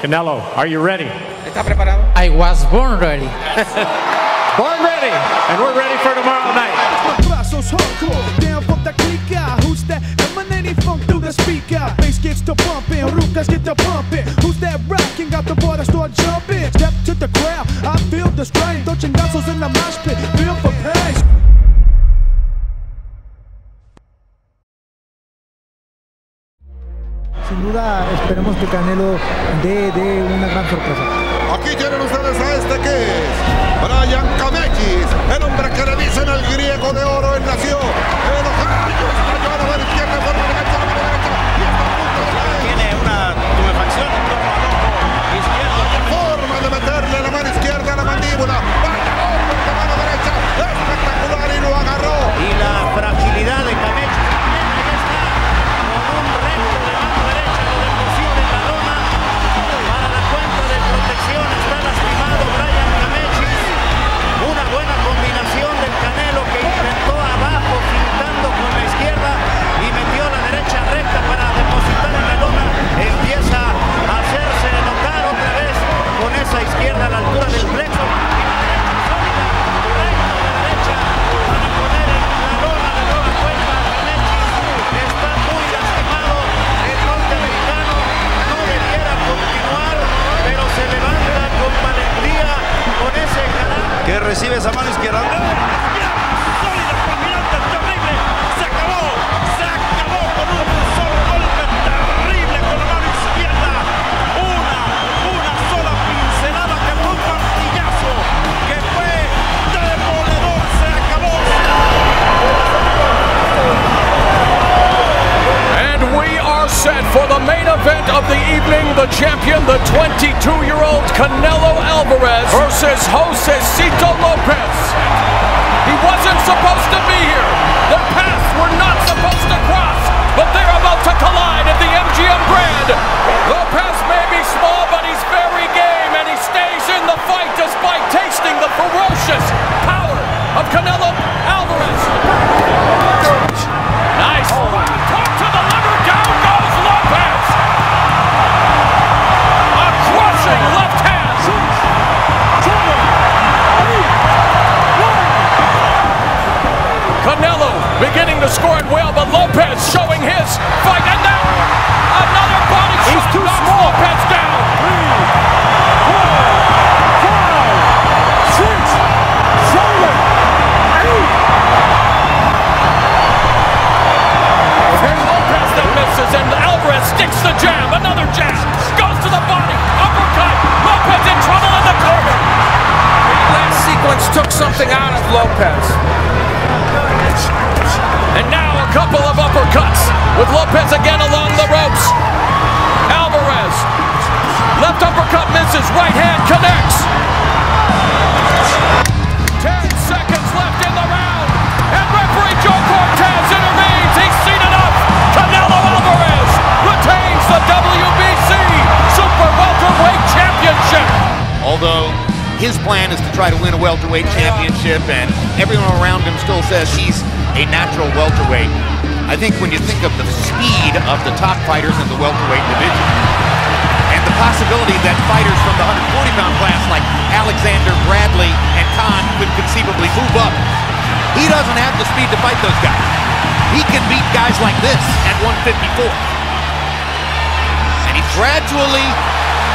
Canelo, are you ready? I was born ready. Born ready, and we're ready for tomorrow night. Brazos hardcore, down from the clique. Who's that emanating funk through the speaker? Bass gets to pumping, Rukas get to pumping. Who's that rocking? Got the boy to start jumping. Step to the crowd, I feel the strain. Dos chingazos in the mosh pit, Sin duda esperemos que Canelo dé, dé una gran sorpresa. Aquí tienen ustedes a este que es Brian Kamekis, el hombre que le dicen al griego de oro, él nació en Ohio, está llevado a la izquierda, forma derecha, la mano derecha, y está a punto de caer. Tiene una tumefacción en torno al ojo izquierdo. Forma de meterle la mano izquierda a la mandíbula, vaya hombre de mano derecha, espectacular y lo agarró. Que recibe esa mano izquierda. Set for the main event of the evening. The champion, the 22-year-old Canelo Alvarez versus Jose Cito Lopez. He wasn't supposed to be here. It well, but Lopez showing his fight. Championship, and everyone around him still says he's a natural welterweight. I think when you think of the speed of the top fighters in the welterweight division, and the possibility that fighters from the 140-pound class like Alexander, Bradley, and Khan could conceivably move up, he doesn't have the speed to fight those guys. He can beat guys like this at 154. And he's gradually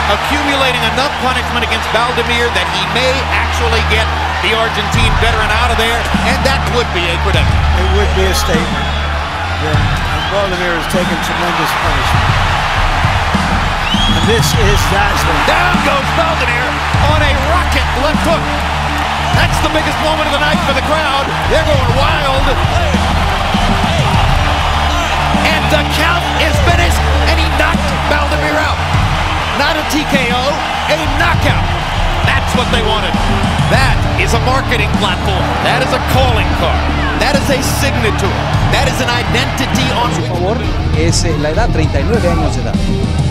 accumulating enough punishment against Baldomir that he may actually get the Argentine veteran out of there, and that would be a credential. It would be a statement. Yeah. And Baldomir has taken tremendous punishment. And this is one. Down goes Baldomir on a rocket left hook. That's the biggest moment of the night for the crowd. They're going wild. And the count is finished, and he knocked Baldomir out. Not a TKO, a knockout. That's what they wanted. That is a marketing platform. That is a calling card. That is a signature. That is an identity on favor es eh, la edad, 39 años de edad.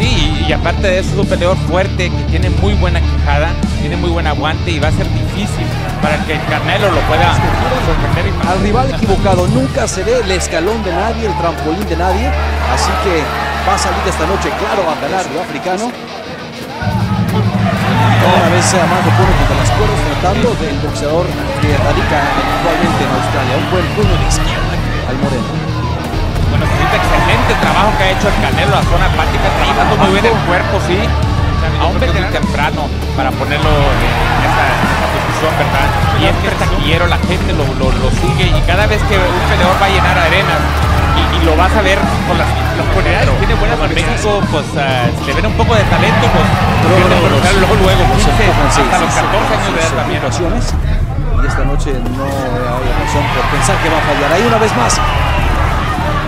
Sí, y aparte de eso es un peleador fuerte que tiene muy buena quijada, tiene muy buen aguante y va a ser difícil para que Canelo lo pueda sorprender y Al rival equivocado nunca seré el escalón de nadie, el trampolín de nadie. Así que va a salir esta noche, claro, a ganar el africano. Una vez más lo pone contra las cuerdas tratando del boxeador que radica actualmente en Australia. Un buen puño de izquierda al Moreno. Bueno, ahorita excelente trabajo que ha hecho el Canelo, la zona hepática, trabajando muy bien el cuerpo, sí. Aún muy temprano para ponerlo en esa, en esa posición, ¿verdad? Y es que es taquillero, la gente lo, lo, lo sigue y cada vez que un peleador va a llenar arenas y, y lo vas a ver con las, cualidades, tiene buenas en México, pues si le ven un poco de talento, pues Luego, luego, personal, luego, luego, los 15, empujan, sí, hasta los sí, 14 años de edad también. Y esta noche no hay razón por pensar que va a fallar. Ahí una vez más.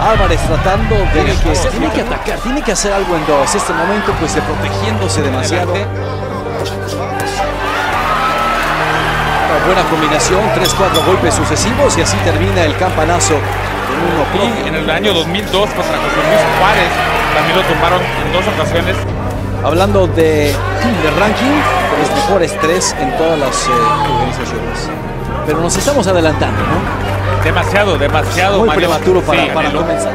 Álvarez tratando de tiene que, tiene que atacar, tiene que hacer algo en dos. Este momento, pues, de protegiéndose demasiado. Una buena combinación, 3-4 golpes sucesivos y así termina el campanazo Y en el año 2002 contra José Luis Juárez también lo tumbaron en dos ocasiones. Hablando de, de ranking, los mejores tres en todas las eh, organizaciones. Pero nos estamos adelantando, ¿no? Demasiado, demasiado. Muy Mario. prematuro para, Sí, para comenzar.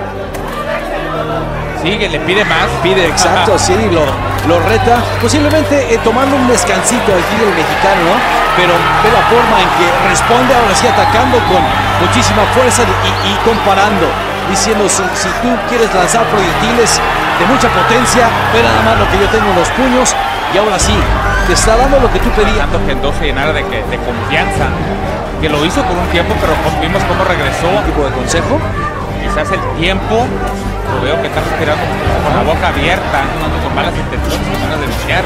Sigue, le pide más. Pide exacto, sí, lo, lo reta. Posiblemente eh, tomando un descansito aquí el mexicano, ¿no? Pero ve la forma en que responde ahora sí atacando con muchísima fuerza y, y comparando. Diciendo, si, si tú quieres lanzar proyectiles de mucha potencia, ve nada más lo que yo tengo en los puños y ahora sí, te está dando lo que tú pedías. Tanto que el 2 se llenara de, que- de confianza. Que lo hizo por un tiempo, pero pues vimos cómo regresó. ¿Un tipo de consejo? Quizás el tiempo. Lo veo que está respirando con la boca abierta, con malas intenciones, con ganas de luchar.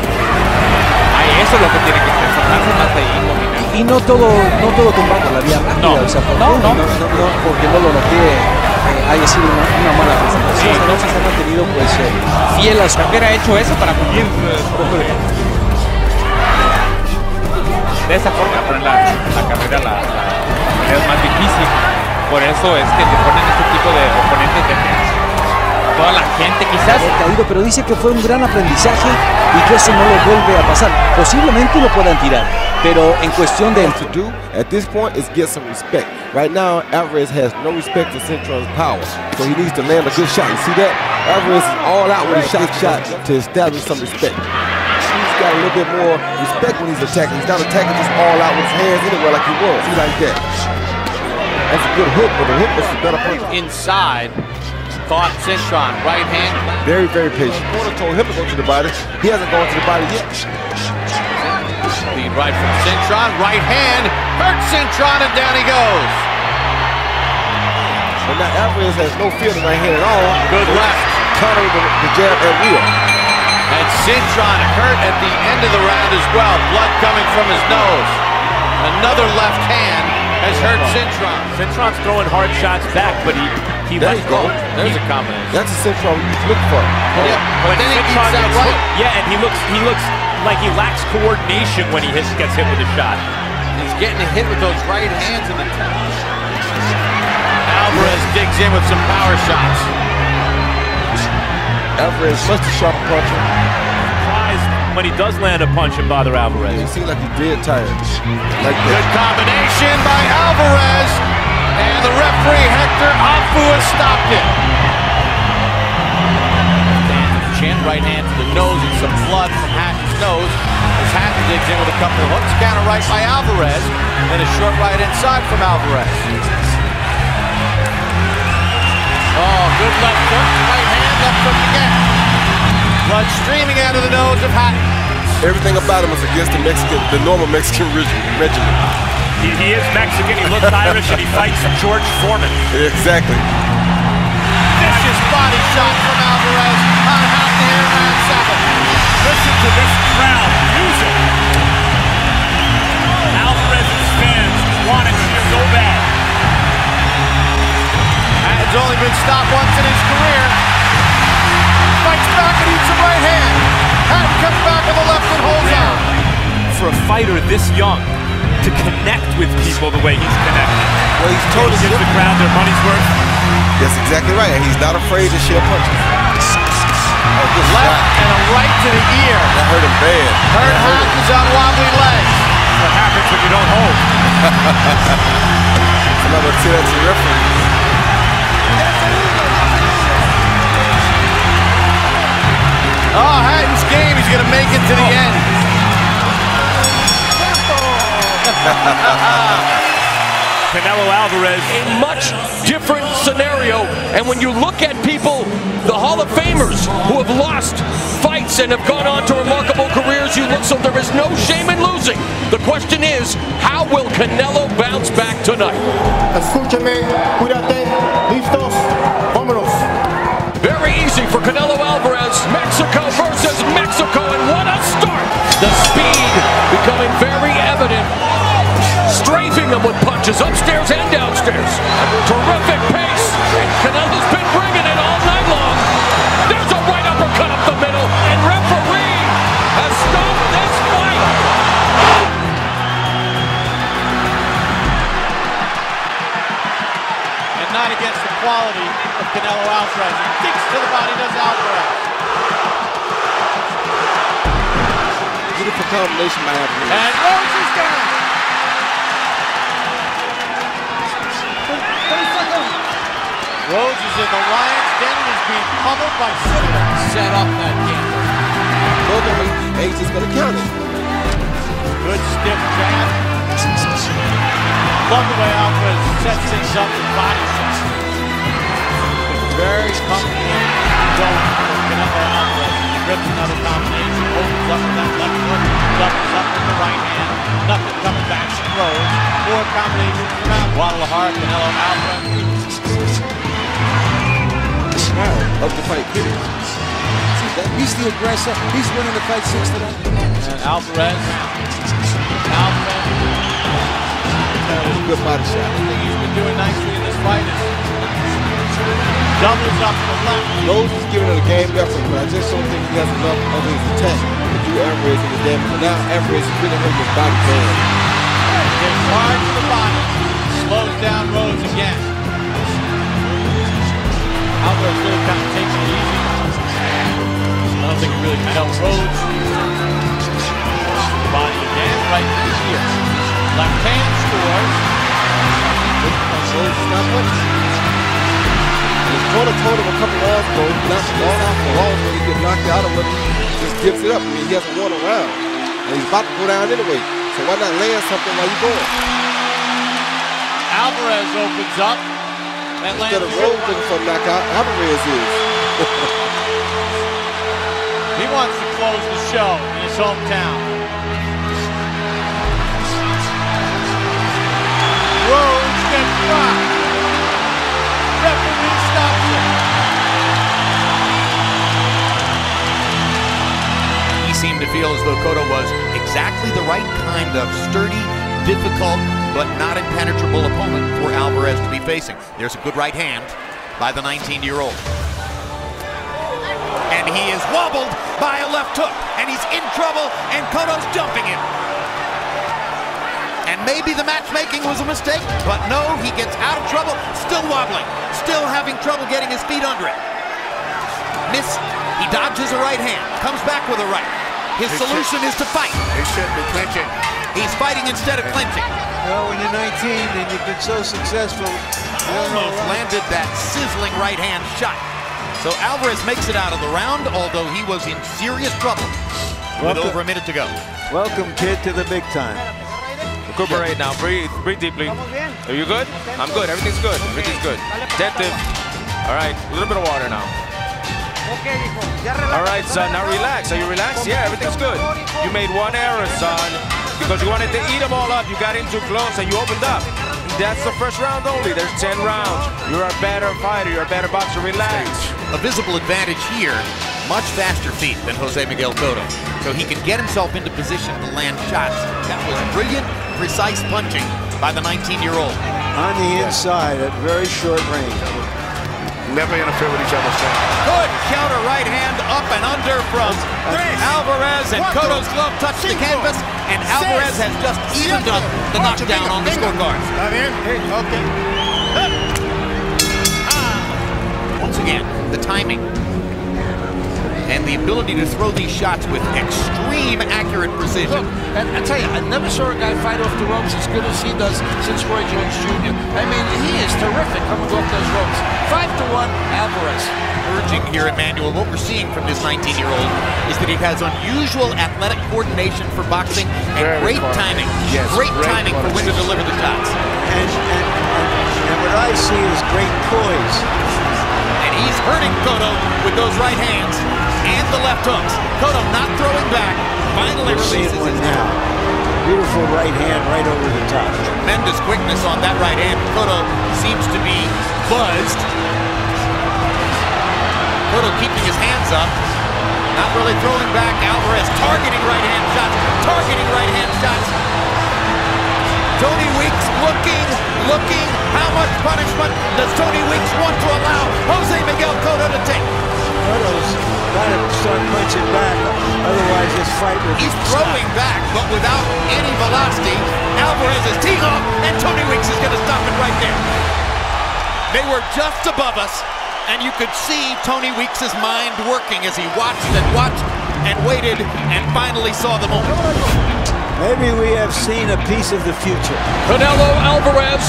Eso es lo que tiene que soltarse más de ahí. Y no todo, no todo combate la vía rápida, No, o sea, ¿por no, no. no, porque no lo noté eh, haya sido una, una mala presentación. Sí, no. se ha mantenido pues eh, fiel a su Hubiera hecho eso para cumplir eh, poco de... De esa forma, pero en la, la carrera la, la- la pelea es más difícil. Por eso es que le ponen este tipo de oponentes de toda la gente, quizás. haber caído, pero dice que fue un gran aprendizaje y que eso no lo vuelve a pasar. Posiblemente lo puedan tirar, pero en cuestión de to do at this point is get some respect. Right now, Alvarez has no respect for Cintron's power, so he needs to land a good shot. You see that? Alvarez is all out with his shot shot to establish some respect. He's got a little bit more respect when he's attacking. He's not attacking just all out with his hands anywhere like he was. See like that. That's a good hook, but the hook was the better punch. Inside, caught Cintron, right hand. Very, very patient. Corner told him to go to the body. He hasn't gone to the body yet. Lead right from Cintron, right hand, hurts Cintron, and down he goes. But now Alvarez has no fear of the right hand at all. Good left. Countering the, the jab at will. And Cintron hurt at the end of the round as well, blood coming from his nose. Another left hand has hurt Cintron. Cintron's throwing hard shots back, but he he There you go. There's a combination. That's a Cintron you look for. Yeah, but then he that gets right. Yeah, and he looks he looks like he lacks coordination when he hits, gets hit with a shot. He's getting hit with those right hands in the top. Alvarez digs in with some power shots. Alvarez such a sharp puncher. When he does land a punch and bother Alvarez. He seems like he did tired. Like Good that. combination by Alvarez. And the referee, Hector Afu, has stopped it. Hand to the chin, right hand to the nose, and some blood from Hatton's nose. As Hatton digs in with a couple of hooks. Counter right by Alvarez. And a short right inside from Alvarez. Oh, good left hook. Right hand, left hook again. Blood streaming out of the nose of Hatton. Everything about him is against the Mexican, the normal Mexican reg- regimen. He, he is Mexican. He looks Irish, and he fights George Foreman. Exactly. Vicious body shot from Alvarez on Hatton here in round seven. Listen to this crowd music. Alvarez's fans want it here so bad. Hatton's only been stopped once in his career. Fights back and eats a right hand. Hatton comes back with a left and holds on. For a fighter this young to connect with people the way he's connected. Well, he's totally Gives the crowd their money's worth. That's exactly right. And he's not afraid to share punches. Oh, good Left shot. and a right to the ear. That hurt him bad. Hurt That hurt him. On wobbly legs. what happens when you don't hold. Another tip to the referee. Oh, Hatton's game. He's going to make it to the oh. end. Canelo Alvarez. A much different scenario. And when you look at people, the Hall of Famers who have lost fights and have gone on to remarkable careers, you look so there is no shame in losing. The question is, how will Canelo bounce back tonight? Escúcheme, cuídate, listos, vámonos. Very easy for Canelo Alvarez. Mexico versus Mexico, and what a start! The speed punches upstairs and downstairs. Terrific pace. And Canelo's been bringing it all night long. There's a right uppercut up the middle, and referee has stopped this fight. and not against the quality of Canelo Alvarez. He kicks to the body, does Alvarez. Beautiful combination by Alvarez. And Rhodes is down. Rhodes is in the lion's den and is being pummeled by Silva. Set up that game. Both of them, Ace is going to count it. Good stiff jab. Love the way Alvarez sets things up with body shots. Very comfortable going for Canelo Alvarez. He rips another combination, opens up with that left hook, doubles up with the right hand. Nothing coming back from Rhodes. Four combinations from out. Guadalajara, Canelo Alvarez. Of the fight, period. He's the aggressor. He's winning the fight six to nine. And Alvarez. Alvarez. Good body shot. Everything he's been doing nicely in this fight is doubles up the left. Rhodes is giving it a game effort, but I just don't think he has enough of his attack to do Alvarez in the damage. But now Alvarez is really hurting his body bad. Gets hard to the body. Slows down Rhodes again. Alvarez really kind of takes it easy. I don't think it really help Rhodes. Body again, right to the ear. Left hand scores. Is not much. His corner told him a couple rounds ago, he knocked him all out for rounds where he get knocked out whether he just gives it up. I mean, he hasn't won a round. And he's about to go down anyway. So why not land something while you're going? Alvarez opens up. And Instead of Rhodes for a knockout, Alvarez is. He wants to close the show in his hometown. Rhodes gets rocked. Referee stops it. He seemed to feel as though Cotto was exactly the right kind of sturdy, difficult, but not impenetrable opponent for Alvarez to be facing. There's a good right hand by the 19-year-old. And he is wobbled by a left hook, and he's in trouble, and Cotto's dumping him. And maybe the matchmaking was a mistake, but no, he gets out of trouble, still wobbling, still having trouble getting his feet under it. Miss, he dodges a right hand, comes back with a right. His He solution should- is to fight. He shouldn't be clinching. He's fighting instead of clinching. Well, when you're 19 and you've been so successful, you don't know Almost oh. landed that sizzling right hand shot. So Alvarez makes it out of the round, although he was in serious trouble with over a minute to go. Welcome, kid, to the big time. Recuperate now. Breathe. Breathe deeply. Are you good? I'm good. Everything's good. Everything's good. Attentive. All right. A little bit of water now. All right, son. Now relax. Are you relaxed? Yeah, everything's good. You made one error, son. Because you wanted to eat them all up. You got in too close and you opened up. That's the first round only. There's 10 rounds. You're a better fighter. You're a better boxer. Relax. A visible advantage here, much faster feet than Jose Miguel Cotto. So he can get himself into position to land shots. That was brilliant, precise punching by the 19-year-old. On the inside at very short range. Never interfere with each other's thing. Good counter right hand up and under from Alvarez and Cotto's glove touched the canvas and Alvarez has just evened up the knockdown on the scorecard. Ah. Once again, the timing and the ability to throw these shots with extreme accurate precision. And I tell you, I never saw a guy fight off the ropes as good as he does since Roy Jones Jr. I mean, he is terrific coming off those ropes. Five to one, Alvarez. Urging here, Emmanuel, what we're seeing from this 19-year-old is that he has unusual athletic coordination for boxing and Very great close. timing. Yes, great great timing for when to deliver the shots. And, and, and, and what I see is great poise. And he's hurting Cotto with those right hands and the left hooks. Cotto not throwing back. Finally releases his now. Beautiful right hand right over the top. Tremendous quickness on that right hand. Cotto seems to be buzzed. Cotto keeping his hands up. Not really throwing back. Alvarez targeting right hand shots. Targeting right hand shots. Tony Weeks looking, looking. How much punishment does Tony Weeks want to allow Jose Miguel Cotto to take? Cotto's got to start punching back. Otherwise, this fight will be He's throwing back, but without any velocity. Alvarez is teeing off, and Tony Weeks is going to stop it right there. They were just above us, and you could see Tony Weeks' mind working as he watched and watched and waited and finally saw the moment. Maybe we have seen a piece of the future. Canelo Alvarez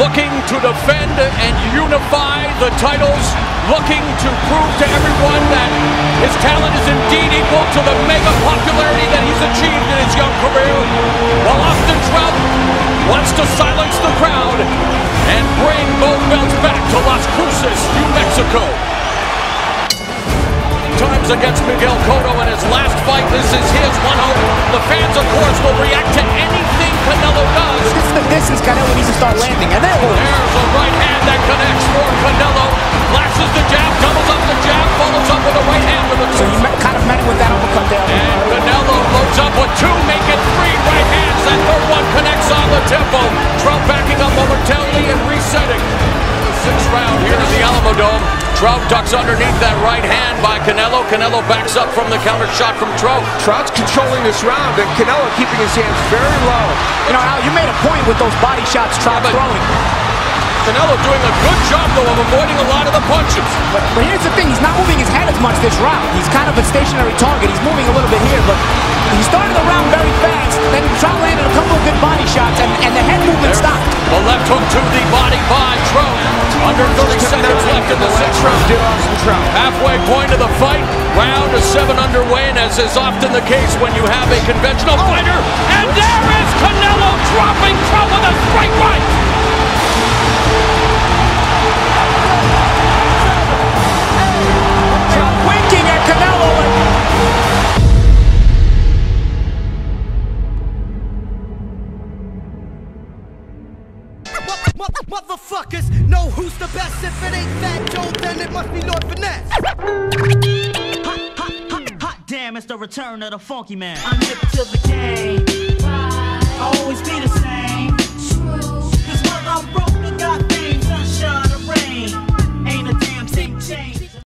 looking to defend and unify the titles, looking to prove to everyone that his talent is indeed equal to the mega popularity that he's achieved in his young career. While Austin Trout wants to silence the crowd and bring both belts back to Las Cruces, New Mexico. Times against Miguel Cotto in his last fight. This is his one hope. The fans, of course, will react to anything Canelo does. This is the distance Canelo needs to start landing, and it is. There's a right hand that connects for Canelo. Flashes the jab, doubles up the jab, follows up with a right hand with a two. So met- kind of met him with that uppercut there. And Canelo loads up with two, make it three right hands. That third one connects on the tempo. Trout backing up momentarily and resetting. The sixth round here in the Alamo Dome. Trout ducks underneath that right hand by Canelo. Canelo backs up from the counter shot from Trout. Trout's controlling this round, and Canelo keeping his hands very low. You know, Al, you made a point with those body shots Trout's but- throwing. Canelo doing a good job, though, of avoiding a lot of the punches. But, but here's the thing, he's not moving his head as much this round. He's kind of a stationary target. He's moving a little bit here, but he started the round very fast. Then Trout landed a couple of good body shots, and, and the head movement stopped. The left hook to the body by Trout. Under 30 seconds left in the sixth round. Halfway point of the fight. Round is seven underway, and as is often the case when you have a conventional oh. fighter, and there is Canelo dropping Trout with a straight right. Return of the funky man.